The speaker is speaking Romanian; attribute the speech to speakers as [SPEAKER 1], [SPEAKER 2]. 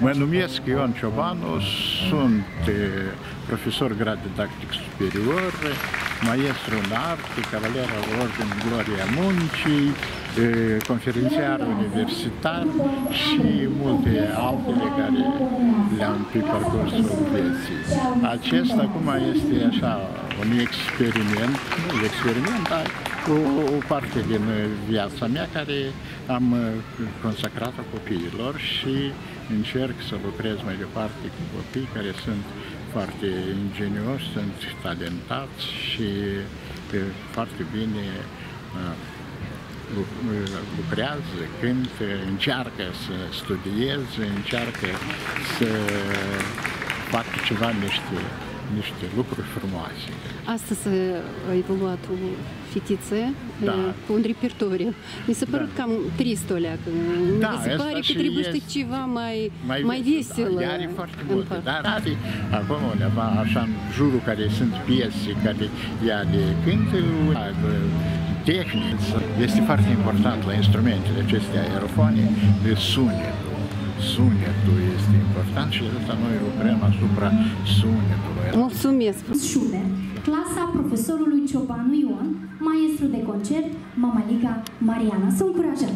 [SPEAKER 1] Mă numesc Ion Ciobanu, sunt profesor grad didactic superior, maestru în arte, cavaler al Ordin Gloria Muncii, conferențiar universitar și multe altele care le-am pe parcursul vieții. Acesta acum este așa un experiment, nu experiment, dar o, o parte din viața mea care am consacrat-o copiilor și încerc să lucrez mai departe cu copii care sunt foarte ingenioși, sunt talentați și foarte bine lucrează, cântă, încearcă să studieze, încearcă să facă ceva niște niște lucruri frumoase.
[SPEAKER 2] Astăzi ai evoluat o fetiță
[SPEAKER 1] da.
[SPEAKER 2] cu un repertoriu. Mi se părut da. cam trist o leacă.
[SPEAKER 1] Da,
[SPEAKER 2] Mi se pare că trebuie să ceva mai, mai, mai vesel.
[SPEAKER 1] Da. Are foarte multe, dar are acum undeva așa în jurul care sunt piese care ea de cântă, tehnici. Este foarte important la instrumentele acestea aerofone de sunet sunetul este important și de asta noi lucrăm asupra sunetului.
[SPEAKER 2] Mulțumesc!
[SPEAKER 3] Schubert, clasa profesorului Ciobanu Ion, maestru de concert, Mamalica Mariana. Să încurajăm!